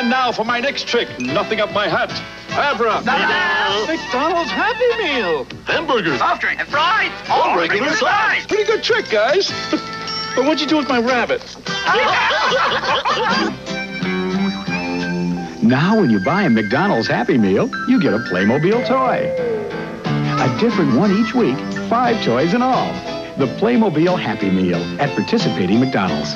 And now for my next trick. Nothing up my hat. Abra. McDonald's Happy Meal. Hamburgers. Soft drink and fries. All regular size. Pretty good trick, guys. but what'd you do with my rabbit? Now, when you buy a McDonald's Happy Meal, you get a Playmobil toy. A different one each week, five toys in all. The Playmobil Happy Meal at participating McDonald's.